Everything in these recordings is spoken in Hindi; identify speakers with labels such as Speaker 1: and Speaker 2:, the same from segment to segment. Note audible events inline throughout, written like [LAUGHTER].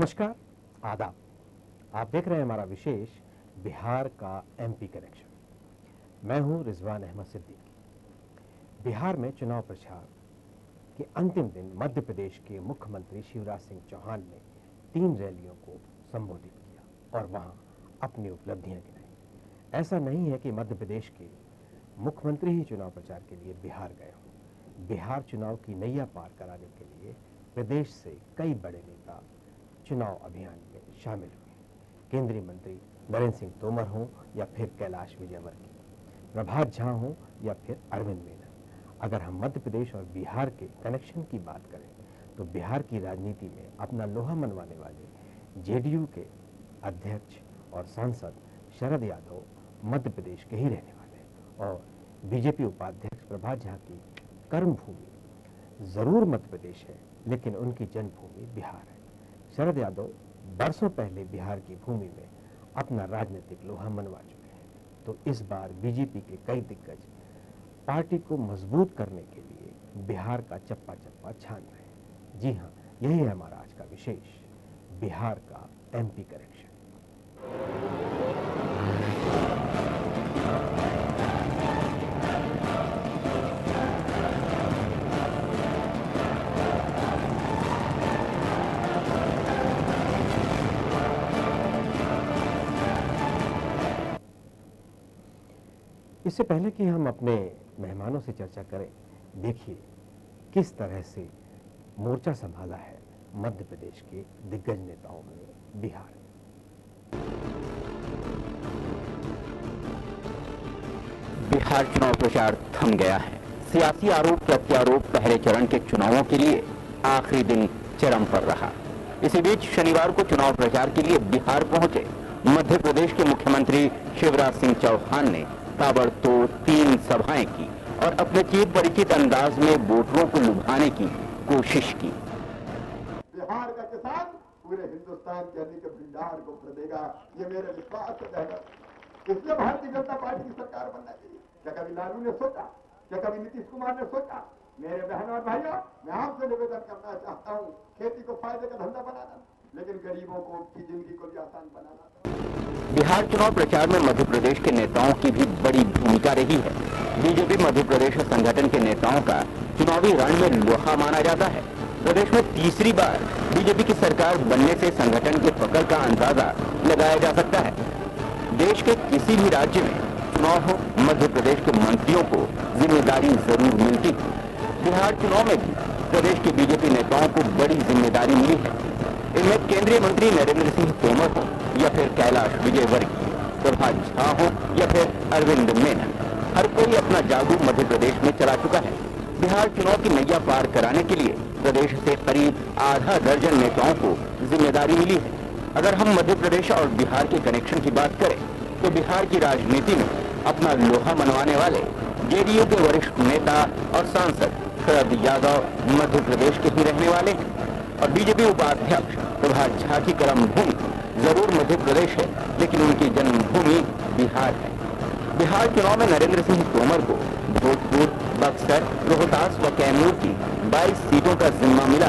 Speaker 1: नमस्कार, आदाब। आप देख रहे हैं हमारा विशेष बिहार का एमपी कनेक्शन मैं हूँ रिजवान अहमद सिद्दीकी। बिहार में चुनाव प्रचार के अंतिम दिन मध्य प्रदेश के मुख्यमंत्री शिवराज सिंह चौहान ने तीन रैलियों को संबोधित किया और वहाँ अपनी उपलब्धियाँ गिनाई। ऐसा नहीं है कि मध्य प्रदेश के मुख्यमंत्री ही चुनाव प्रचार के लिए बिहार गए हों। बिहार चुनाव की नैया पार कराने के लिए प्रदेश से कई बड़े नेता चुनाव अभियान में शामिल हुए। केंद्रीय मंत्री नरेंद्र सिंह तोमर हों या फिर कैलाश विजयवर्गीय। प्रभात झा हों या फिर अरविंद मेनन। अगर हम मध्य प्रदेश और बिहार के कनेक्शन की बात करें तो बिहार की राजनीति में अपना लोहा मनवाने वाले जेडीयू के अध्यक्ष और सांसद शरद यादव मध्य प्रदेश के ही रहने वाले और बीजेपी उपाध्यक्ष प्रभात झा की कर्मभूमि ज़रूर मध्य प्रदेश है, लेकिन उनकी जन्मभूमि बिहार है। शरद यादव बरसों पहले बिहार की भूमि में अपना राजनीतिक लोहा मनवा चुके हैं। तो इस बार बीजेपी के कई दिग्गज पार्टी को मज़बूत करने के लिए बिहार का चप्पा चप्पा छान रहे हैं। जी हाँ यही है हमारा आज का विशेष बिहार का एमपी करेक्शन इससे पहले कि हम अपने मेहमानों से चर्चा करें, देखिए किस तरह से मोर्चा संभाला है मध्य प्रदेश के दिग्गज नेताओं में बिहार
Speaker 2: बिहार चुनाव प्रचार थम गया है। सियासी आरोप प्रत्यारोप पहले चरण के चुनावों के लिए आखिरी दिन चरम पर रहा। इसी बीच शनिवार को चुनाव प्रचार के लिए बिहार पहुँचे मध्य प्रदेश के मुख्यमंत्री शिवराज सिंह चौहान ने ताबड़तोड़ तीन सभाएँ की और अपने चिर परिचित अंदाज में वोटरों को लुभाने की कोशिश की।
Speaker 3: बिहार का किसान पूरे हिंदुस्तान के अन्न के भंडार को भर देगा ये मेरे विश्वास से बहना इसलिए भारतीय जनता पार्टी की सरकार बनना चाहिए। क्या कभी लालू ने सोचा? क्या कभी नीतीश कुमार ने सोचा? मेरे बहनों और भाइयों, मैं आपसे निवेदन करना चाहता हूँ, खेती को फ़ायदे का धंधा बनाना, लेकिन गरीबों को की ज़िंदगी को भी आसान बनाना
Speaker 2: बिहार चुनाव प्रचार में मध्य प्रदेश के नेताओं की भी बड़ी भूमिका रही है। बीजेपी मध्य प्रदेश संगठन के नेताओं का चुनावी रण में लोहा माना जाता है। प्रदेश में तीसरी बार बीजेपी की सरकार बनने से संगठन के पकड़ का अंदाज़ा लगाया जा सकता है। देश के किसी भी राज्य में चुनाव हो मध्य प्रदेश के मंत्रियों को ज़िम्मेदारी ज़रूर मिलती है। बिहार चुनाव में भी प्रदेश के बीजेपी नेताओं को बड़ी ज़िम्मेदारी मिली है। इनमें केंद्रीय मंत्री नरेंद्र सिंह तोमर हो, या फिर कैलाश विजयवर्गीय प्रभात झा हो, या फिर अरविंद मेनन। हर कोई अपना जादू मध्य प्रदेश में चला चुका है। बिहार चुनाव की नैया पार कराने के लिए प्रदेश से करीब आधा दर्जन नेताओं को ज़िम्मेदारी मिली है। अगर हम मध्य प्रदेश और बिहार के कनेक्शन की बात करें तो बिहार की राजनीति में अपना लोहा मनवाने वाले जेडीयू के वरिष्ठ नेता और सांसद शरद यादव मध्य प्रदेश के ही रहने वाले हैं। और बीजेपी उपाध्यक्ष प्रभात झा की कर्म भूमि ज़रूर मध्य प्रदेश है, लेकिन उनकी जन्मभूमि बिहार है। बिहार चुनाव में नरेंद्र सिंह तोमर को भोजपुर, बक्सर, रोहतास व कैमूर की 22 सीटों का जिम्मा मिला।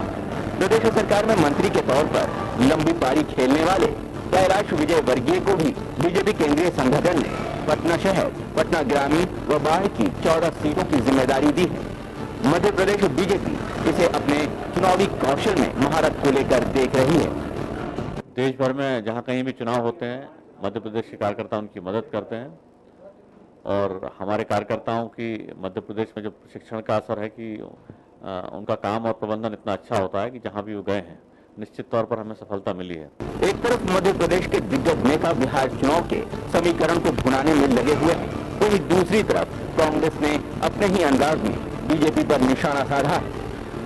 Speaker 2: प्रदेश सरकार में मंत्री के तौर पर लंबी पारी खेलने वाले कैलाश विजय वर्गीय को भी बीजेपी केंद्रीय संगठन ने पटना शहर, पटना ग्रामीण व बाढ़ की 14 सीटों की ज़िम्मेदारी दी है। मध्य प्रदेश बीजेपी इसे अपने चुनावी कौशल में महारत को लेकर देख रही है।
Speaker 4: देश भर में जहाँ कहीं भी चुनाव होते हैं मध्य प्रदेश के कार्यकर्ता उनकी मदद करते हैं। और हमारे कार्यकर्ताओं की मध्य प्रदेश में जो प्रशिक्षण का असर है कि उनका काम और प्रबंधन इतना अच्छा होता है कि जहाँ भी वो गए हैं निश्चित तौर पर हमें सफलता मिली है।
Speaker 2: एक तरफ़ मध्य प्रदेश के दिग्गज नेता बिहार चुनाव के समीकरण को भुनाने में लगे हुए हैं वहीं दूसरी तरफ़ कांग्रेस ने अपने ही अंदाज में बीजेपी पर निशाना साधा। है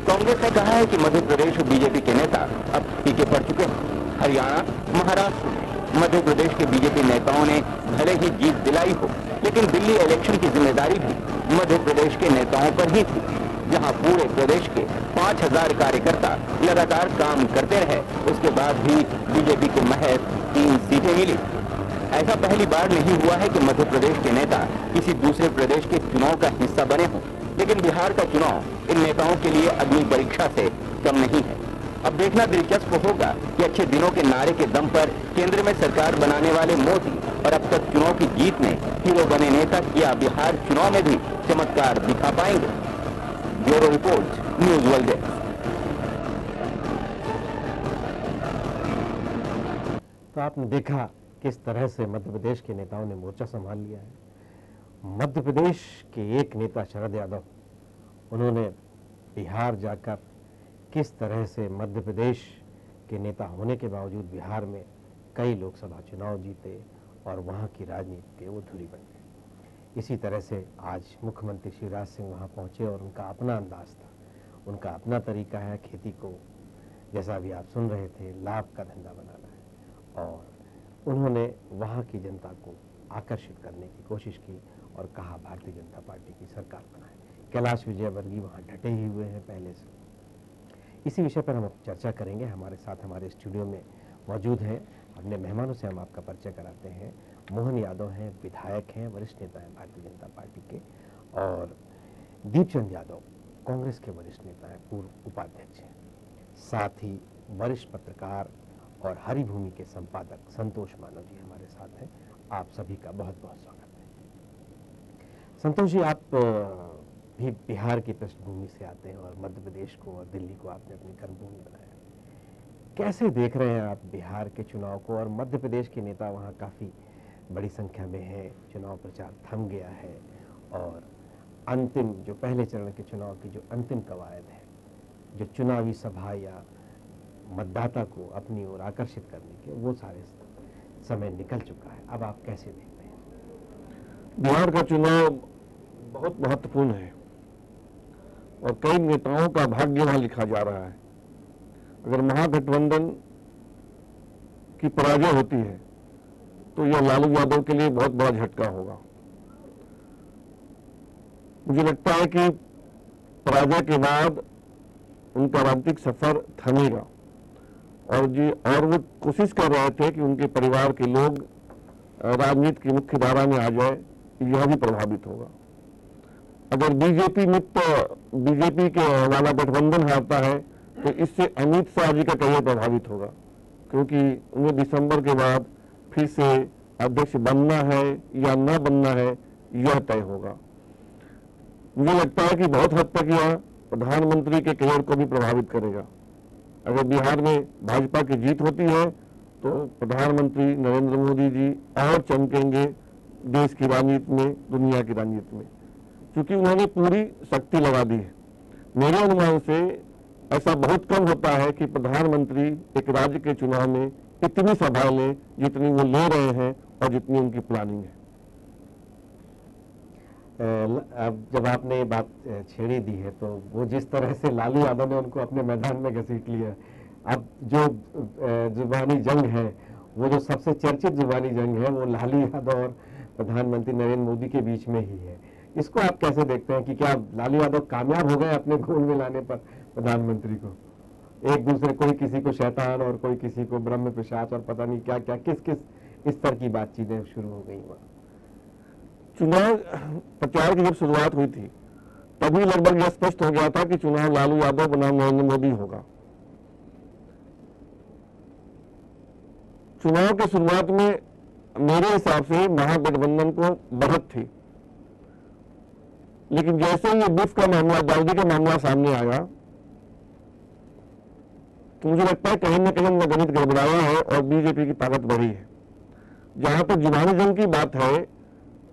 Speaker 2: कांग्रेस ने कहा है कि मध्य प्रदेश बीजेपी के नेता अब पीछे पड़ चुके हैं। हरियाणा, महाराष्ट्र मध्य प्रदेश के बीजेपी नेताओं ने भले ही जीत दिलाई हो, लेकिन दिल्ली इलेक्शन की ज़िम्मेदारी भी मध्य प्रदेश के नेताओं पर ही थी, जहाँ पूरे प्रदेश के 5000 कार्यकर्ता लगातार काम करते रहे। उसके बाद भी बीजेपी को महज तीन सीटें मिली। ऐसा पहली बार नहीं हुआ है कि मध्य प्रदेश के नेता किसी दूसरे प्रदेश के चुनाव का हिस्सा बने हों। लेकिन बिहार का चुनाव इन नेताओं के लिए अग्नि परीक्षा से कम नहीं है। अब देखना दिलचस्प होगा कि अच्छे दिनों के नारे के दम पर केंद्र में सरकार बनाने वाले मोदी और अब तक चुनाव की जीत में हीरो बने नेता क्या बिहार चुनाव में भी चमत्कार दिखा पाएँगे। ब्यूरो रिपोर्ट, न्यूज़ वर्ल्ड
Speaker 1: तो आपने देखा किस तरह से मध्य प्रदेश के नेताओं ने मोर्चा संभाल लिया है। मध्य प्रदेश के एक नेता शरद यादव। उन्होंने बिहार जाकर किस तरह से मध्य प्रदेश के नेता होने के बावजूद बिहार में कई लोकसभा चुनाव जीते और वहाँ की राजनीति के वो धुरी बन गए। इसी तरह से आज मुख्यमंत्री शिवराज सिंह वहाँ पहुँचे और उनका अपना अंदाज था। उनका अपना तरीका है खेती को। जैसा भी आप सुन रहे थे, लाभ का धंधा बनाना है। और उन्होंने वहाँ की जनता को आकर्षित करने की कोशिश की। और कहा, भारतीय जनता पार्टी की सरकार बनाए। कैलाश विजयवर्गीय वहाँ डटे ही हुए हैं पहले से। इसी विषय पर हम चर्चा करेंगे। हमारे साथ हमारे स्टूडियो में मौजूद हैं। अपने मेहमानों से हम आपका परिचय कराते हैं। मोहन यादव हैं, विधायक हैं, वरिष्ठ नेता हैं भारतीय जनता पार्टी के। और दीपचंद यादव, कांग्रेस के वरिष्ठ नेता हैं, पूर्व उपाध्यक्ष हैं। साथ ही वरिष्ठ पत्रकार और हरिभूमि के संपादक संतोष मानव जी हमारे साथ हैं। आप सभी का बहुत बहुत स्वागत। संतोष जी, आप भी बिहार की पृष्ठभूमि से आते हैं और मध्य प्रदेश को और दिल्ली को आपने अपनी कर्मभूमि बनाया। कैसे देख रहे हैं आप बिहार के चुनाव को? और मध्य प्रदेश के नेता वहाँ काफ़ी बड़ी संख्या में हैं। चुनाव प्रचार थम गया है और अंतिम, जो पहले चरण के चुनाव की जो अंतिम कवायद है, जो चुनावी सभा या मतदाता को अपनी ओर आकर्षित करने के, वो सारे समय निकल चुका है। अब आप कैसे देखते हैं?
Speaker 5: बिहार का चुनाव बहुत महत्वपूर्ण है। और कई नेताओं का भाग्य वहाँ लिखा जा रहा है। अगर महागठबंधन की पराजय होती है तो यह लालू यादव के लिए बहुत बड़ा झटका होगा। मुझे लगता है कि पराजय के बाद उनका राजनीतिक सफ़र थमेगा। और जी, और वो कोशिश कर रहे थे कि उनके परिवार के लोग राजनीति की मुख्य धारा में आ जाए, यह भी प्रभावित होगा। अगर बीजेपी मुक्त बीजेपी के वाला गठबंधन हारता है तो इससे अमित शाह जी का करियर प्रभावित होगा, क्योंकि उन्हें दिसंबर के बाद फिर से अध्यक्ष बनना है या न बनना है, यह तय होगा। मुझे लगता है कि बहुत हद तक यह प्रधानमंत्री के करियर को भी प्रभावित करेगा। अगर बिहार में भाजपा की जीत होती है तो प्रधानमंत्री नरेंद्र मोदी जी और चमकेंगे देश की राजनीति में, दुनिया की राजनीति में। क्योंकि उन्होंने पूरी शक्ति लगा दी है। मेरे अनुमान से ऐसा बहुत कम होता है कि प्रधानमंत्री एक राज्य के चुनाव में इतनी सभाएँ लें जितनी वो ले रहे हैं और जितनी उनकी प्लानिंग है।
Speaker 1: अब जब आपने ये बात छेड़ी दी है तो वो जिस तरह से लालू यादव ने उनको अपने मैदान में घसीट लिया, अब जो जुबानी जंग है, वो जो सबसे चर्चित जुबानी जंग है, वो लालू यादव और प्रधानमंत्री नरेंद्र मोदी के बीच में ही है। इसको आप कैसे देखते हैं कि क्या लालू यादव कामयाब हो गए अपने गोल में लाने पर प्रधानमंत्री को? एक दूसरे, कोई किसी को शैतान और कोई किसी को ब्रह्म पिशाच और पता नहीं क्या क्या, किस किस, इस तरह की बातचीतें शुरू हो गई वहाँ।
Speaker 5: चुनाव प्रचार की जब शुरुआत हुई थी, तभी लगभग यह स्पष्ट हो गया था कि चुनाव लालू यादव बनाम नरेंद्र मोदी होगा। चुनाव की शुरुआत में मेरे हिसाब से महागठबंधन को बढ़त थी। लेकिन जैसे ही ये बिफ का मामला दाऊदी का मामला सामने आया तो मुझे लगता है कहीं ना कहीं उनका गणित गड़बड़ाया है और बीजेपी की ताकत बढ़ी है। जहाँ पर जुबानी जंग की बात है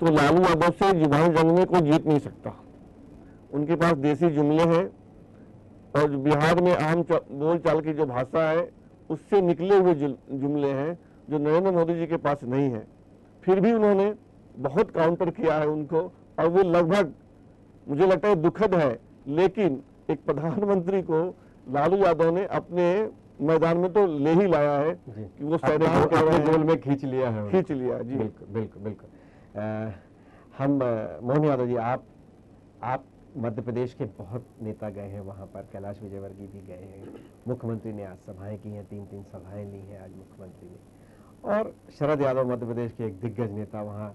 Speaker 5: तो लालू यादव से जुबानी जंग में कोई जीत नहीं सकता। उनके पास देसी जुमले हैं और बिहार में आम बोलचाल की जो भाषा है, उससे निकले हुए जुमले हैं, जो नरेंद्र मोदी जी के पास नहीं है। फिर भी उन्होंने बहुत काउंटर किया है उनको, और वो लगभग मुझे लगता है दुखद है लेकिन एक प्रधानमंत्री को लालू यादव ने अपने मैदान में तो ले ही लाया है। कि वो
Speaker 1: अपने गोल-। में खींच लिया है।
Speaker 5: खींच लिया जी।
Speaker 1: बिल्कुल बिल्कुल बिल्कुल। हम मोहन यादव जी आप आप मध्य प्रदेश के बहुत नेता गए हैं वहाँ पर कैलाश विजयवर्गीय भी गए हैं। मुख्यमंत्री ने आज सभाएँ की हैं तीन तीन सभाएँ ली हैं आज मुख्यमंत्री ने। और शरद यादव मध्य प्रदेश के एक दिग्गज नेता वहाँ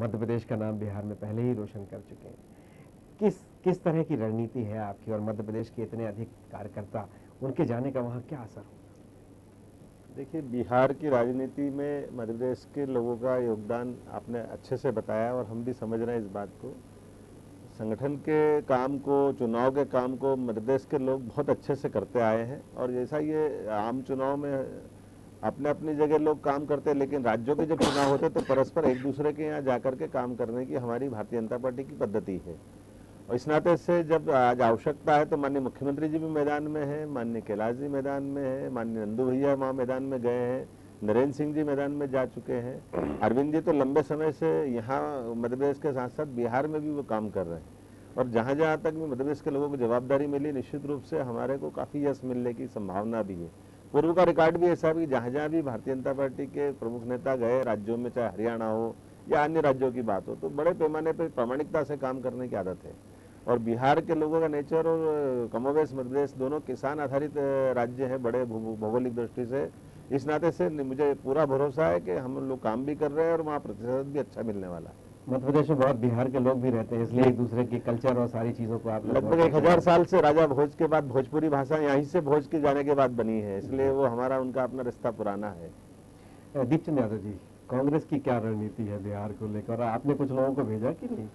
Speaker 1: मध्य प्रदेश का नाम बिहार में पहले ही रोशन कर चुके हैं। किस किस तरह की रणनीति है आपकी और मध्य प्रदेश के इतने अधिक कार्यकर्ता, उनके जाने का वहाँ क्या असर
Speaker 6: देखिए, बिहार की राजनीति में मध्य प्रदेश के लोगों का योगदान आपने अच्छे से बताया और हम भी समझ रहे हैं इस बात को। संगठन के काम को, चुनाव के काम को मध्य प्रदेश के लोग बहुत अच्छे से करते आए हैं और जैसा ये आम चुनाव में अपने अपनी जगह लोग काम करते हैं, लेकिन राज्यों के जब चुनाव होते तो परस्पर एक दूसरे के यहाँ जाकर के काम करने की हमारी भारतीय जनता पार्टी की पद्धति है। और इस नाते से जब आज आवश्यकता है तो माननीय मुख्यमंत्री जी भी मैदान में हैं, माननीय कैलाश जी मैदान में हैं, माननीय नंदू भैया वहाँ मैदान में गए हैं, नरेंद्र सिंह जी मैदान में जा चुके हैं। अरविंद जी तो लंबे समय से यहाँ मध्य प्रदेश के साथ साथ बिहार में भी वो काम कर रहे हैं। और जहाँ जहाँ तक भी मध्य प्रदेश के लोगों को जवाबदारी मिली, निश्चित रूप से हमारे को काफ़ी यश मिलने की संभावना भी है। पूर्व का रिकॉर्ड भी ऐसा भी जहाँ जहाँ भी भारतीय जनता पार्टी के प्रमुख नेता गए, राज्यों में चाहे हरियाणा हो या अन्य राज्यों की बात हो तो बड़े पैमाने पर प्रामाणिकता से काम करने की आदत है। और बिहार के लोगों का नेचर और कमोवेश मध्य प्रदेश दोनों किसान आधारित राज्य है बड़े भौगोलिक दृष्टि से। इस नाते से मुझे पूरा भरोसा है कि हम लोग काम भी कर रहे हैं और वहाँ प्रतिशत भी अच्छा मिलने वाला है।
Speaker 1: मध्य प्रदेश में बहुत बिहार के लोग भी रहते हैं इसलिए एक दूसरे की कल्चर और सारी चीज़ों को आप
Speaker 6: लगभग एक हज़ार साल से राजा भोज के बाद भोजपुरी भाषा यहीं से भोज के जाने के बाद बनी है इसलिए वो हमारा उनका अपना रिश्ता पुराना है।
Speaker 1: दीपचंद यादव जी कांग्रेस की क्या रणनीति है बिहार को लेकर? आपने कुछ लोगों को भेजा कि नहीं?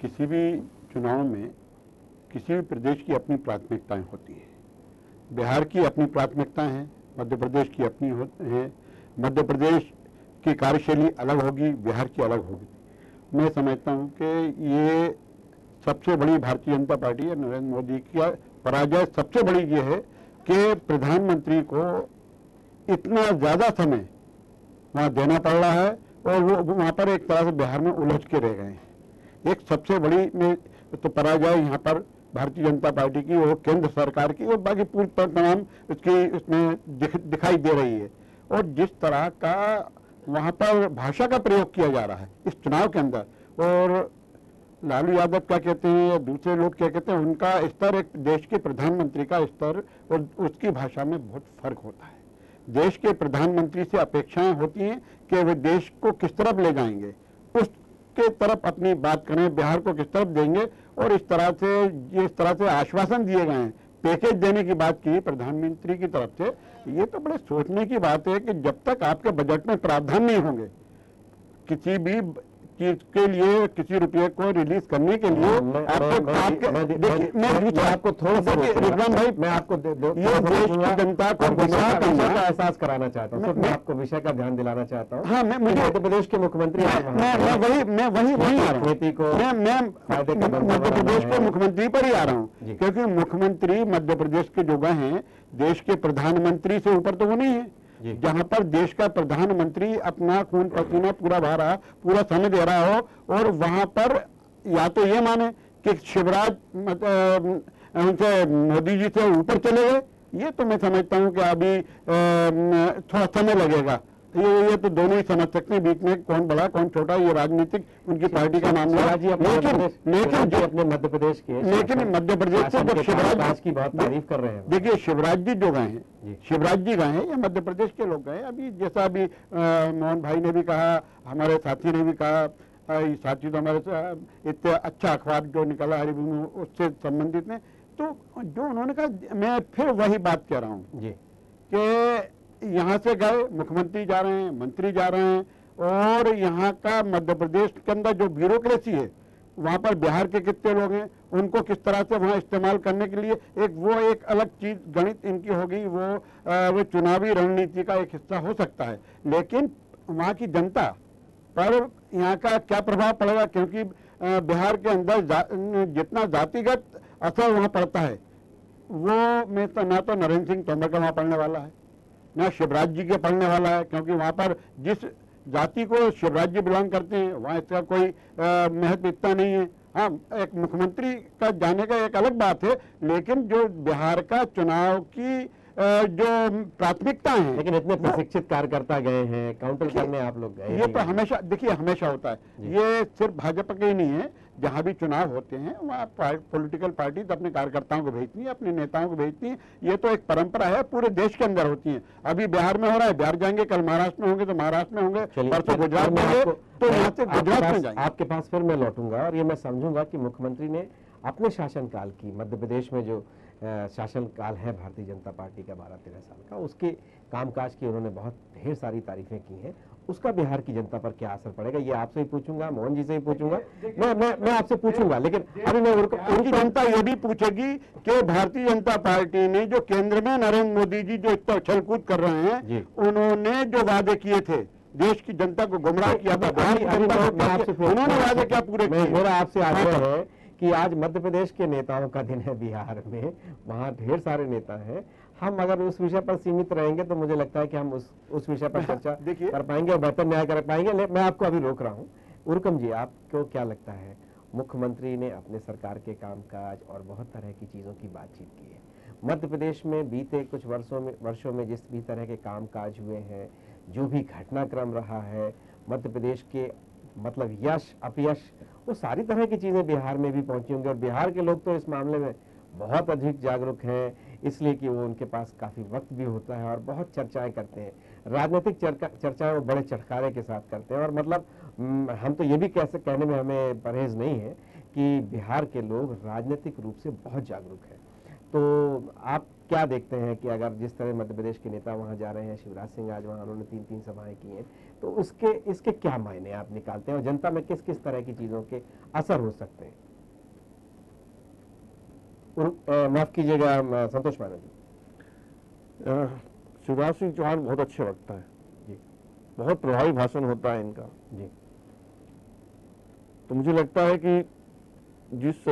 Speaker 7: किसी भी चुनाव में किसी भी प्रदेश की अपनी प्राथमिकताएँ होती हैं। बिहार की अपनी प्राथमिकताएँ हैं, मध्य प्रदेश की अपनी है मध्य प्रदेश की कार्यशैली अलग होगी, बिहार की अलग होगी। मैं समझता हूँ कि ये सबसे बड़ी भारतीय जनता पार्टी है, नरेंद्र मोदी की पराजय सबसे बड़ी ये है कि प्रधानमंत्री को इतना ज़्यादा समय वहाँ देना पड़ रहा है और वो वहाँ पर एक तरह से बिहार में उलझ के रह गए हैं। एक सबसे बड़ी में तो पराजय यहाँ पर भारतीय जनता पार्टी की और केंद्र सरकार की और बाकी पूरी तमाम इसकी उसमें दिख, दिखाई दे रही है। और जिस तरह का वहाँ पर भाषा का प्रयोग किया जा रहा है इस चुनाव के अंदर और लालू यादव क्या कहते हैं या दूसरे लोग क्या कहते हैं उनका स्तर एक देश के प्रधानमंत्री का स्तर और उसकी भाषा में बहुत फ़र्क होता है। देश के प्रधानमंत्री से अपेक्षाएँ होती हैं कि वे देश को किस तरफ़ ले जाएँगे उस के तरफ़ अपनी बात करें, बिहार को किस तरफ़ देंगे और इस तरह से जिस तरह से आश्वासन दिए गए हैं। पैकेज देने की बात की, प्रधानमंत्री की तरफ़ से, ये तो बड़े सोचने की बात है कि जब तक आपके बजट में प्रावधान नहीं होंगे, किसी भी चीज़ के लिए किसी रुपये को रिलीज़ करने के लिए आपको आपको थोड़ा सा रिजवान भाई मैं आपको ये देश की जनता को गुमराह करने का एहसास कराना चाहता हूँ। मैं आपको विषय का ध्यान दिलाना चाहता हूँ। हाँ मैं मुझे मध्य प्रदेश के मुख्यमंत्री मैं वही मैं वही वही आ रहा हूँ। को मैं मैं मध्य प्रदेश के मुख्यमंत्री पर ही आ रहा हूँ। क्योंकि मुख्यमंत्री मध्य प्रदेश के जो गए हैं देश के प्रधानमंत्री से ऊपर तो वो नहीं है। जहाँ पर देश का प्रधानमंत्री अपना खून पसीना पूरा भा रहा, पूरा समय दे रहा हो, और वहाँ पर या तो ये माने कि शिवराज उनसे मोदी जी से ऊपर चले गए। ये तो मैं समझता हूँ कि अभी थोड़ा समय लगेगा। ये ये तो दोनों ही समझ सकते हैं बीच में कौन बड़ा कौन छोटा ये राजनीतिक उनकी पार्टी का मामला है। लेकिन लेकिन जो अपने मध्य प्रदेश के लेकिन मध्य प्रदेश से जब शिवराज की बहुत तारीफ़ कर रहे हैं। देखिए शिवराज जी जो गए हैं शिवराज जी गए हैं या मध्य प्रदेश के लोग गए अभी जैसा अभी मोहन भाई ने भी कहा हमारे साथी ने भी कहा साथी तो हमारे इतने अच्छा अखबार जो निकला हरिभूमि उससे संबंधित ने तो जो उन्होंने कहा मैं फिर वही बात कह रहा हूँ कि यहाँ से गए मुख्यमंत्री जा रहे हैं मंत्री जा रहे हैं और यहाँ का मध्य प्रदेश के अंदर जो ब्यूरोक्रेसी है वहाँ पर बिहार के कितने लोग हैं उनको किस तरह से वहाँ इस्तेमाल करने के लिए एक वो एक अलग चीज़ गणित इनकी होगी वो वो चुनावी रणनीति का एक हिस्सा हो सकता है। लेकिन वहाँ की जनता पर यहाँ का क्या प्रभाव पड़ेगा क्योंकि बिहार के अंदर जा, जितना जातिगत असर वहाँ पड़ता है वो में तो ना तो नरेंद्र सिंह तोमर का वहाँ पड़ने वाला है। न शिवराज जी के पढ़ने वाला है क्योंकि वहाँ पर जिस जाति को शिवराज जी बिलोंग करते हैं वहाँ इसका कोई महत्व इतना नहीं है। हाँ एक मुख्यमंत्री का जाने का एक अलग बात है लेकिन जो बिहार का चुनाव की जो प्राथमिकता है
Speaker 1: लेकिन इतने प्रशिक्षित कार्यकर्ता गए हैं काउंटर करने आप लोग गए
Speaker 7: ये तो हमेशा देखिए हमेशा होता है। ये सिर्फ़ भाजपा के ही नहीं है जहाँ भी चुनाव होते हैं वहाँ पॉलिटिकल पार्टी तो अपने कार्यकर्ताओं को भेजती है अपने नेताओं को भेजती है। ये तो एक परंपरा है पूरे देश के अंदर होती है। अभी बिहार में हो रहा है बिहार जाएँगे कल महाराष्ट्र में होंगे तो महाराष्ट्र में होंगे परसों गुजरात
Speaker 1: में
Speaker 7: होंगे तो यहाँ से गुजरात में जाएँगे।
Speaker 1: आपके पास फिर मैं लौटूँगा और ये मैं समझूँगा कि मुख्यमंत्री ने अपने शासनकाल की मध्य प्रदेश में जो शासनकाल है भारतीय जनता पार्टी का बारह तेरह साल का उसके कामकाज की उन्होंने बहुत ढेर सारी तारीफें की हैं। उसका बिहार की जनता पर क्या असर पड़ेगा? ये आपसे ही पूछूँगा मोहन जी से ही पूछूँगा। मैं मैं मैं आपसे पूछूँगा लेकिन अभी मैं उनकी
Speaker 7: जनता ये भी पूछेगी कि भारतीय जनता पार्टी ने जो केंद्र में नरेंद्र मोदी जी जो इतना उछल कूद कर रहे हैं उन्होंने जो वादे किए थे देश की जनता को गुमराह किया था? उन्होंने वादे क्या पूरे
Speaker 1: मेरा आपसे आग्रह है कि आज मध्य प्रदेश के नेताओं का दिन है बिहार में। वहाँ ढेर सारे नेता हैं। हम अगर उस विषय पर सीमित रहेंगे तो मुझे लगता है कि हम उस उस विषय पर चर्चा कर पाएँगे और बेहतर न्याय कर पाएँगे। मैं आपको अभी रोक रहा हूँ। उर्कम जी आपको क्या लगता है? मुख्यमंत्री ने अपने सरकार के कामकाज और बहुत तरह की चीज़ों की बातचीत की है। मध्य प्रदेश में बीते कुछ वर्षों में वर्षों में जिस भी तरह के कामकाज हुए हैं जो भी घटनाक्रम रहा है मध्य प्रदेश के मतलब यश अपयश वो सारी तरह की चीज़ें बिहार में भी पहुँची होंगी। और बिहार के लोग तो इस मामले में बहुत अधिक जागरूक हैं। इसलिए कि वो उनके पास काफ़ी वक्त भी होता है और बहुत चर्चाएँ करते हैं। राजनीतिक चर्चा- चर्चाएँ वो बड़े चटकारे के साथ करते हैं और मतलब हम तो ये भी कैसे कहने में हमें परहेज नहीं है कि बिहार के लोग राजनीतिक रूप से बहुत जागरूक हैं। तो आप क्या देखते हैं कि अगर जिस तरह मध्य प्रदेश के नेता वहाँ जा रहे हैं, शिवराज सिंह आज वहाँ उन्होंने तीन तीन सभाएँ की हैं तो उसके, इसके क्या मायने आप निकालते हैं और जनता में किस किस तरह की चीज़ों के असर हो सकते हैं? माफ़ कीजिएगा संतोष मानव जी
Speaker 5: शिवराज सिंह चौहान बहुत अच्छे वक्ता है।
Speaker 1: जी।
Speaker 5: बहुत प्रभावी भाषण होता है इनका।
Speaker 1: जी।
Speaker 5: तो मुझे लगता है कि जिस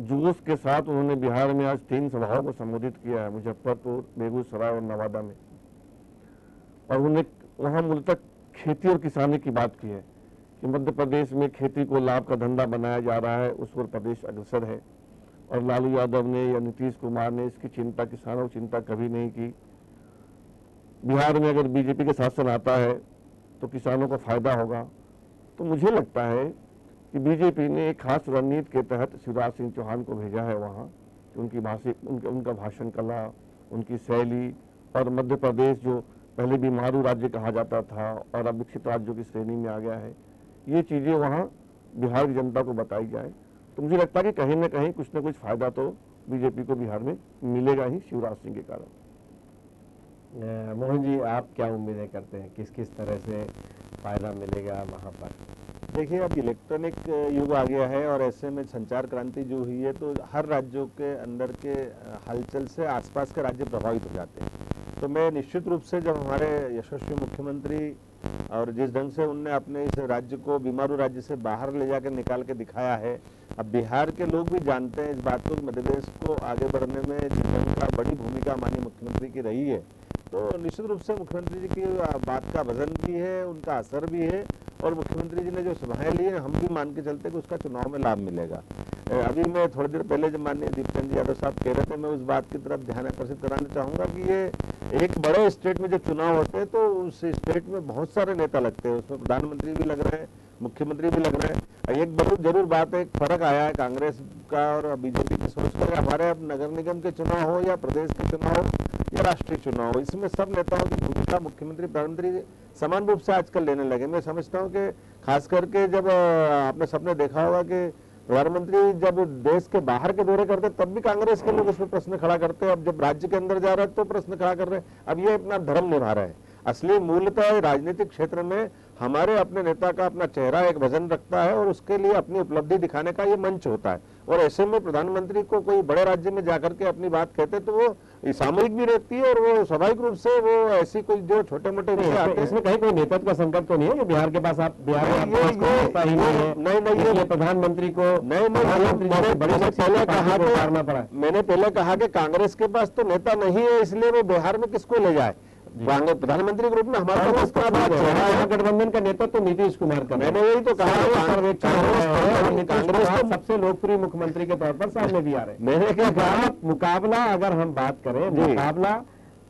Speaker 5: जोश के साथ उन्होंने बिहार में आज तीन सभाओं को संबोधित किया है मुजफ्फरपुर बेगूसराय और नवादा में और उन्हें वहाँ मूलतः खेती और किसानी की बात की है कि मध्य प्रदेश में खेती को लाभ का धंधा बनाया जा रहा है उस पर प्रदेश अग्रसर है। और लालू यादव ने या नीतीश कुमार ने इसकी चिंता किसानों की चिंता कभी नहीं की। बिहार में अगर बीजेपी का शासन आता है तो किसानों का फ़ायदा होगा। तो मुझे लगता है कि बीजेपी ने एक खास रणनीति के तहत शिवराज सिंह चौहान को भेजा है वहाँ कि उनकी भाषी उनका, उनका भाषण कला उनकी शैली और मध्य प्रदेश जो पहले भी मारू राज्य कहा जाता था और अब विकसित राज्यों की श्रेणी में आ गया है। ये चीज़ें वहाँ बिहार की जनता को बताई जाए। तो मुझे लगता है कि कहीं ना कहीं कुछ ना कुछ फ़ायदा तो बीजेपी को बिहार में मिलेगा ही शिवराज सिंह के कारण।
Speaker 1: मोहन जी आप क्या उम्मीदें करते हैं? किस किस तरह से फ़ायदा मिलेगा वहाँ पर?
Speaker 6: देखिए अब इलेक्ट्रॉनिक युग आ गया है और ऐसे में संचार क्रांति जो हुई है तो हर राज्यों के अंदर के हलचल से आसपास के राज्य प्रभावित हो जाते हैं। तो मैं निश्चित रूप से जब हमारे यशस्वी मुख्यमंत्री और जिस ढंग से उनने अपने इस राज्य को, बीमारू राज्य से बाहर ले जाकर निकाल के दिखाया है, अब बिहार के लोग भी जानते हैं इस बात को मध्य प्रदेश को आगे बढ़ने में जिस ढंग का बड़ी भूमिका माननीय मुख्यमंत्री की रही है। तो निश्चित रूप से मुख्यमंत्री जी की बात का वज़न भी है, उनका असर भी है और मुख्यमंत्री जी ने जो सभाएँ ली हैं, हम भी मान के चलते कि उसका चुनाव में लाभ मिलेगा। अभी मैं थोड़ी देर पहले जब माननीय दीपचंद यादव साहब कह रहे थे, मैं उस बात की तरफ़ ध्यान आकर्षित कराना चाहूँगा कि ये एक बड़े स्टेट में जब चुनाव होते हैं तो उस स्टेट में बहुत सारे नेता लगते हैं। उसमें प्रधानमंत्री भी लग रहे हैं, मुख्यमंत्री भी लग रहे हैं। एक बहुत ज़रूर बात है, एक फ़र्क आया है कांग्रेस का और बीजेपी की सोच कर, हमारे अब नगर निगम के चुनाव हो या प्रदेश के चुनाव हो या राष्ट्रीय चुनाव। इसमें सब नेताओं की भूमिका मुख्यमंत्री प्रधानमंत्री समान रूप से आजकल लेने लगे। मैं समझता हूँ कि खास करके जब आपने सबने देखा होगा कि प्रधानमंत्री जब देश के बाहर के दौरे करते तब भी कांग्रेस के लोग उसमें प्रश्न खड़ा करते हैं। अब जब राज्य के अंदर जा रहे हैं तो प्रश्न खड़ा कर रहे हैं। अब ये अपना धर्म निभा रहे हैं। असली मूलतः राजनीतिक क्षेत्र में हमारे अपने नेता का अपना चेहरा एक वज़न रखता है और उसके लिए अपनी उपलब्धि दिखाने का ये मंच होता है। और ऐसे में प्रधानमंत्री को कोई बड़े राज्य में जाकर के अपनी बात कहते तो वो सामूहिक भी रहती है और वो स्वाभाविक रूप से वो ऐसी कोई जो छोटे मोटे आते
Speaker 1: इसमें, कहीं कोई नेतृत्व का संकट तो नहीं है कि बिहार के पास आप बिहार
Speaker 6: नहीं,
Speaker 1: नेता नहीं प्रधानमंत्री को
Speaker 6: नहीं नहीं पहले कहा मैंने पहले कहा कि कांग्रेस के पास तो नेता नहीं है इसलिए वो बिहार में किसको ले जाए? कांग्रेस प्रधानमंत्री के रूप में हमारे पास है
Speaker 1: गठबंधन का नेतृत्व तो नीतीश कुमार का
Speaker 6: मैंने यही तो कहा
Speaker 1: हो
Speaker 6: कांग्रेस-
Speaker 1: हैं
Speaker 6: तो-
Speaker 1: सबसे लोकप्रिय मुख्यमंत्री के तौर पर सामने भी आ रहे हैं
Speaker 6: मैंने क्या कहा
Speaker 1: मुकाबला अगर हम बात करें मुकाबला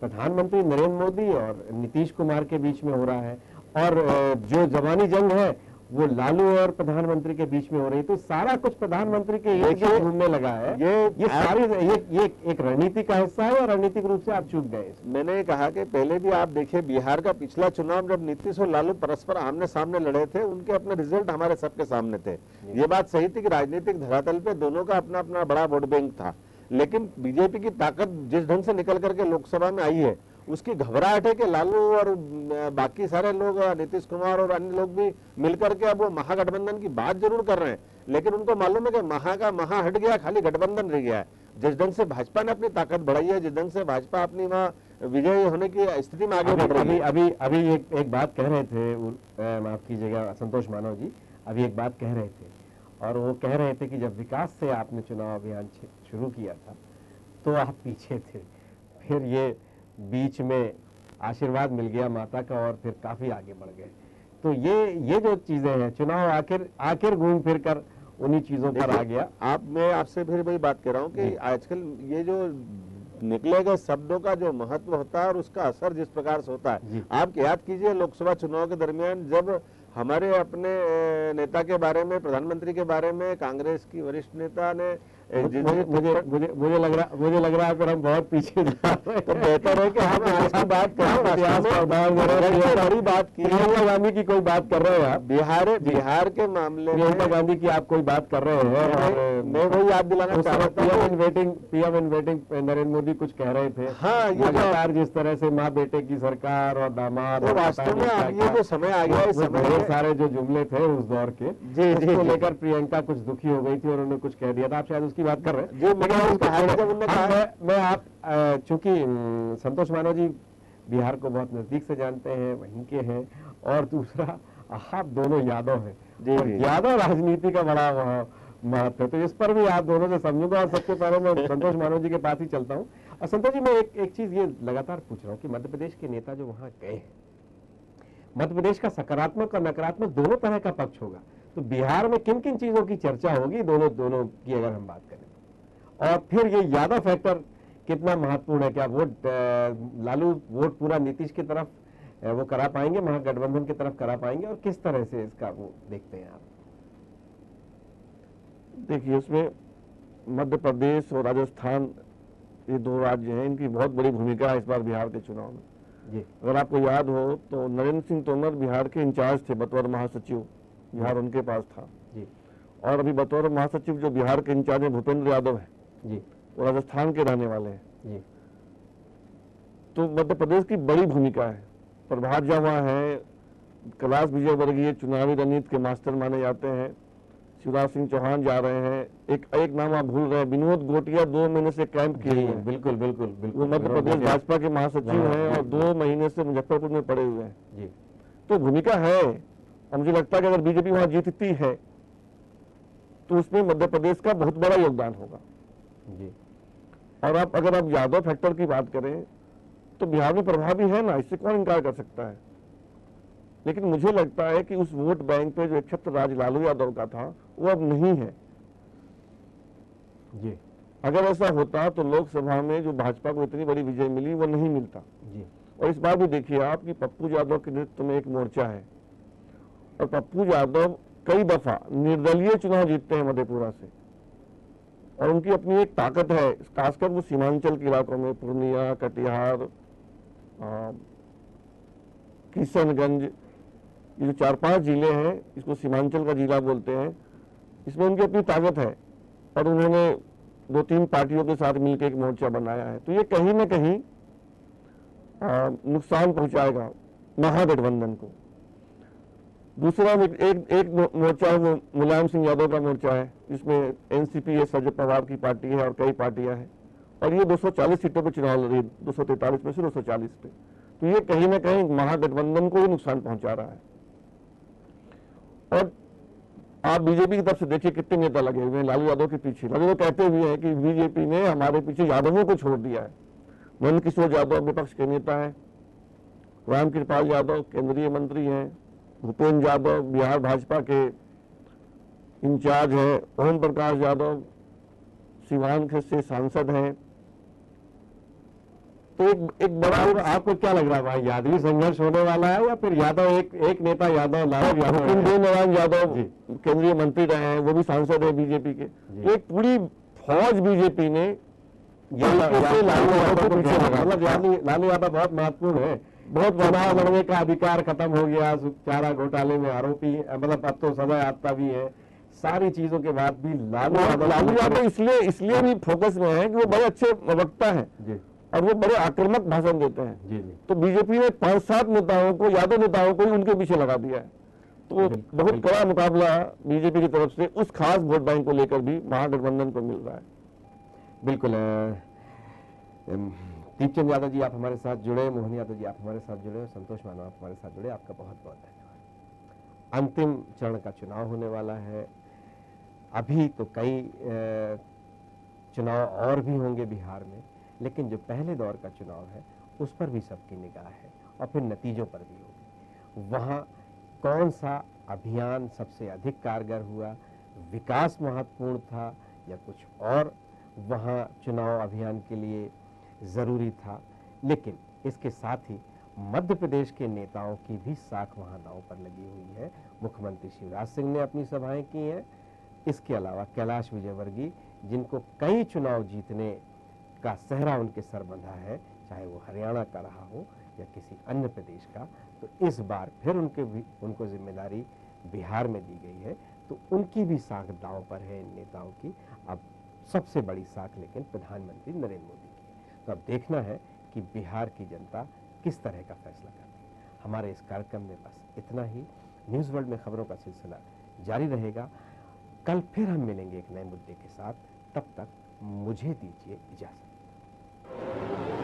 Speaker 1: प्रधानमंत्री नरेंद्र मोदी और नीतीश कुमार के बीच में हो रहा है और जो जवानी जंग है वो लालू और प्रधानमंत्री के बीच में हो रही तो सारा कुछ प्रधानमंत्री के घूमने लगा है।
Speaker 6: ये
Speaker 1: ये सारी ये ये एक रणनीति का हिस्सा है और रणनीतिक रूप से आप चूक गए।
Speaker 6: मैंने कहा कि पहले भी आप देखिए बिहार का पिछला चुनाव जब नीतीश और लालू परस्पर आमने सामने लड़े थे उनके अपने रिज़ल्ट हमारे सबके सामने थे। ये बात सही थी कि राजनीतिक धरातल पे दोनों का अपना अपना बड़ा वोट बैंक था लेकिन बीजेपी की ताकत जिस ढंग से निकल करके लोकसभा में आई है उसकी घबराहट है कि लालू और बाकी सारे लोग नीतीश कुमार और अन्य लोग भी मिलकर के अब वो महागठबंधन की बात ज़रूर कर रहे हैं। लेकिन उनको मालूम है कि महा का महा हट गया, खाली गठबंधन रह गया है। जिस ढंग से भाजपा ने अपनी ताकत बढ़ाई है, जिस ढंग से भाजपा अपनी वहाँ विजयी होने की स्थिति में आगे बढ़ रही है।
Speaker 1: अभी अभी एक एक बात कह रहे थे माफ़ कीजिएगा, संतोष मानव जी, अभी एक बात कह रहे थे। और वो कह रहे थे कि जब विकास से आपने चुनाव अभियान शुरू किया था तो आप पीछे थे। फिर ये बीच में आशीर्वाद मिल गया माता का और फिर काफ़ी आगे बढ़ गए। तो ये ये जो चीज़ें हैं चुनाव आखिर आखिर घूम फिर कर उन्हीं चीज़ों पर आ गया।
Speaker 6: आप मैं आपसे फिर वही बात कर रहा हूँ कि आजकल ये जो निकले गए शब्दों का जो महत्व होता है और उसका असर जिस प्रकार से होता है आप याद कीजिए लोकसभा चुनाव के दरमियान जब हमारे अपने नेता के बारे में प्रधानमंत्री के बारे में कांग्रेस की वरिष्ठ नेता ने
Speaker 1: मुझे मुझे मुझे मुझे लग रहा मुझे लग रहा है फिर हम बहुत पीछे जा रहे हैं।
Speaker 6: तो बेहतर है कि हम [LAUGHS] आज की बात करें
Speaker 1: पर हैं।
Speaker 6: सबसे बड़ी बात की।
Speaker 1: प्रियंका गांधी की कोई बात कर रहे हैं आप?
Speaker 6: बिहार बिहार के मामले
Speaker 1: प्रियंका
Speaker 6: में
Speaker 1: गांधी की आप कोई बात कर रहे हैं?
Speaker 6: मैं- वही याद दिलाना
Speaker 1: PM in waiting PM in waiting Narendra Modi कुछ कह रहे थे।
Speaker 6: हाँ, ये तो-
Speaker 1: लगातार जिस तरह से माँ बेटे की सरकार और दामाद
Speaker 6: वास्तव में ये जो समय आ गया समय
Speaker 1: सारे जो जुमले थे उस दौर के
Speaker 6: जी, जी।
Speaker 1: लेकर प्रियंका कुछ दुखी हो गई थी और उन्होंने कुछ कह दिया था। आप शायद उसकी बात कर रहे हैं।
Speaker 6: जी,
Speaker 1: मैं मैं आप चूँकि संतोष मानव जी बिहार को बहुत नज़दीक से जानते हैं वहीं के हैं और दूसरा आप दोनों यादव हैं। यादव राजनीति का बड़ा महत्व है। तो इस पर भी आप दोनों से समझूँगा और सबसे पहले मैं [LAUGHS] संतोष मानव जी के पास ही चलता हूँ। और संतोष जी मैं एक एक चीज़ ये लगातार पूछ रहा हूँ कि मध्य प्रदेश के नेता जो वहाँ गए हैं मध्य प्रदेश का सकारात्मक और नकारात्मक दोनों तरह का पक्ष होगा। तो बिहार में किन किन चीज़ों की चर्चा होगी? दोनों दोनों की अगर हम बात करें। और फिर ये यादव फैक्टर कितना महत्वपूर्ण है? क्या वोट लालू वोट पूरा नीतीश की तरफ़ वो करा पाएँगे? महागठबंधन की तरफ़ करा पाएँगे? और किस तरह से इसका वो देखते हैं आप?
Speaker 2: देखिए इसमें मध्य प्रदेश और राजस्थान ये दो राज्य हैं। इनकी बहुत बड़ी भूमिका है इस बार बिहार के चुनाव में।
Speaker 1: जी।
Speaker 2: अगर आपको याद हो तो नरेंद्र सिंह तोमर बिहार के इंचार्ज थे बतौर महासचिव। बिहार उनके पास था।
Speaker 1: जी।
Speaker 2: और अभी बतौर महासचिव जो बिहार के इंचार्ज हैं भूपेंद्र यादव है
Speaker 1: जी।
Speaker 2: वो राजस्थान के रहने वाले हैं।
Speaker 1: जी।
Speaker 2: तो मध्य प्रदेश की बड़ी भूमिका है। प्रभात वहाँ है कैलाश विजयवर्गीय चुनावी रणनीति के मास्टर माने जाते हैं शिवराज सिंह चौहान जा रहे हैं। एक एक नाम आप भूल रहे हैं विनोद गोटिया दो महीने से कैंप किए हुए हैं।
Speaker 1: बिल्कुल बिल्कुल
Speaker 2: वो
Speaker 1: बिल्कुल
Speaker 2: मध्य प्रदेश भाजपा के महासचिव
Speaker 1: हैं
Speaker 2: और दो महीने से मुजफ्फरपुर में पड़े हुए हैं।
Speaker 1: जी।
Speaker 2: तो भूमिका है। और मुझे लगता है कि अगर बीजेपी वहाँ जीतती है तो उसमें मध्य प्रदेश का बहुत बड़ा योगदान होगा।
Speaker 1: जी।
Speaker 2: और आप अगर आप यादव फैक्टर की बात करें तो बिहार में प्रभाव भी है ना इससे कौन इनकार कर सकता है? लेकिन मुझे लगता है कि उस वोट बैंक पे जो एक छत्र राज लालू यादव का था वो अब नहीं है।
Speaker 1: जी।
Speaker 2: अगर ऐसा होता तो लोकसभा में जो भाजपा को इतनी बड़ी विजय मिली वो नहीं मिलता।
Speaker 1: जी।
Speaker 2: और इस बार भी देखिए आप कि पप्पू यादव के नेतृत्व में एक मोर्चा है। और पप्पू यादव कई दफ़ा निर्दलीय चुनाव जीतते हैं मधेपुरा से। और उनकी अपनी एक ताकत है, खासकर वो सीमांचल के इलाकों में, पूर्णिया, कटिहार किशनगंज, ये जो चार पाँच ज़िले हैं, इसको सीमांचल का जिला बोलते हैं, इसमें उनकी अपनी ताकत है और उन्होंने दो तीन पार्टियों के साथ मिलकर एक मोर्चा बनाया है। तो ये कहीं ना कहीं नुकसान पहुंचाएगा महागठबंधन को। दूसरा एक एक, मोर्चा है वो मुलायम सिंह यादव का मोर्चा है जिसमें एनसीपी है शरद पवार की पार्टी है और कई पार्टियाँ हैं। और ये 240 सीटों पर चुनाव लड़ रही है 243 में से 240 पे। तो ये कहीं ना कहीं महागठबंधन को ही नुकसान पहुँचा रहा है। और आप बीजेपी की तरफ़ से देखिए कितने नेता लगे हुए हैं लालू यादव के पीछे। लालू यादव कहते हुए हैं कि बीजेपी ने हमारे पीछे यादवों को छोड़ दिया है। नंद किशोर यादव विपक्ष के नेता है राम कृपाल यादव केंद्रीय मंत्री हैं भूपेन्द्र यादव बिहार भाजपा के इंचार्ज हैं ओम प्रकाश यादव सिवान से सांसद हैं।
Speaker 5: तो एक एक बड़ा
Speaker 1: आपको, क्या लग रहा है भाई यादवी संघर्ष होने वाला है या फिर यादव एक एक नेता यादव लालू यादव
Speaker 5: इंद्र नारायण यादव केंद्रीय मंत्री रहे हैं वो भी सांसद है बीजेपी के।
Speaker 1: जी।
Speaker 5: एक पूरी फौज बीजेपी ने लालू यादव
Speaker 1: मतलब लालू लालू यादव बहुत महत्वपूर्ण है। बहुत चुनाव लड़ने का अधिकार खत्म हो गया चारा घोटाले में आरोपी मतलब अब तो सजा आता भी है। सारी चीज़ों के बाद भी लालू यादव
Speaker 5: लालू यादव इसलिए इसलिए भी फोकस में है कि वो बड़े अच्छे वक्ता हैं। और वो बड़े आक्रामक भाषण देते हैं।
Speaker 1: जी जी।
Speaker 5: तो बीजेपी ने पाँच सात नेताओं को यादव नेताओं को ही उनके पीछे लगा दिया है। तो बहुत। कड़ा मुकाबला बीजेपी की तरफ़ से उस खास वोट बैंक को लेकर भी महागठबंधन को मिल रहा है।
Speaker 1: बिल्कुल दीपचंद यादव जी, आप हमारे साथ जुड़े, मोहन यादव जी, आप हमारे साथ जुड़े और संतोष मानव, आप हमारे साथ जुड़े। आपका बहुत बहुत धन्यवाद। अंतिम चरण का चुनाव होने वाला है। अभी तो कई चुनाव और भी होंगे बिहार में, लेकिन जो पहले दौर का चुनाव है, उस पर भी सबकी निगाह है और फिर नतीजों पर भी होगी। वहाँ कौन सा अभियान सबसे अधिक कारगर हुआ, विकास महत्वपूर्ण था या कुछ और? वहाँ चुनाव अभियान के लिए ज़रूरी था। लेकिन इसके साथ ही मध्य प्रदेश के नेताओं की भी साख वहाँ दांव पर लगी हुई है। मुख्यमंत्री शिवराज सिंह ने अपनी सभाएँ की हैं। इसके अलावा कैलाश विजयवर्गीय, जिनको कई चुनाव जीतने का सहरा उनके सर बंधा है, चाहे वो हरियाणा का रहा हो या किसी अन्य प्रदेश का तो इस बार फिर उनके भी, उनको ज़िम्मेदारी बिहार में दी गई है। तो उनकी भी साख दांव पर है इन नेताओं की। अब सबसे बड़ी साख लेकिन प्रधानमंत्री नरेंद्र मोदी तो अब देखना है कि बिहार की जनता किस तरह का फैसला करती है। हमारे इस कार्यक्रम में बस इतना ही। न्यूज़ वर्ल्ड में खबरों का सिलसिला जारी रहेगा। कल फिर हम मिलेंगे एक नए मुद्दे के साथ। तब तक मुझे दीजिए इजाज़त।